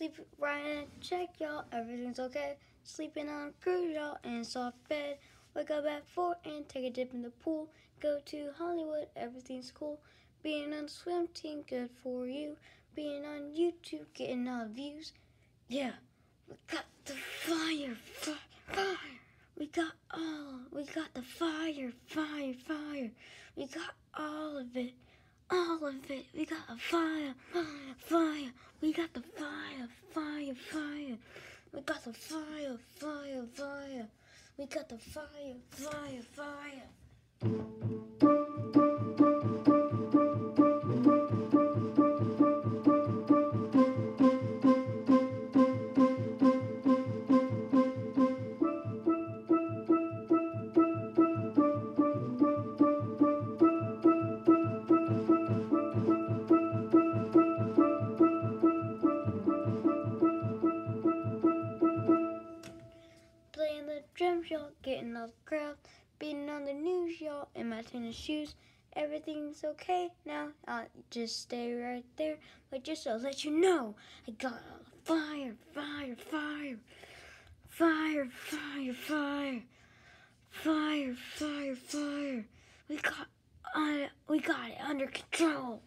Sleep check, y'all. Everything's okay. Sleeping on a cruise, y'all, in soft bed. Wake up at four and take a dip in the pool. Go to Hollywood, everything's cool. Being on the swim team, good for you. Being on YouTube, getting all the views. Yeah, we got the fire, fire, fire. We got all, we got the fire, fire, fire. We got all of it, all of it. We got a fire, fire, fire. We got the fire, fire, fire. fire. We got the fire, fire, fire. We got the fire, fire, fire. Y'all, getting all the crowd, beating on the news, y'all, in my tennis shoes. Everything's okay now. I'll just stay right there, but just to let you know, I got fire, fire, fire, fire, fire, fire, fire, fire, fire. We got, uh, we got it under control.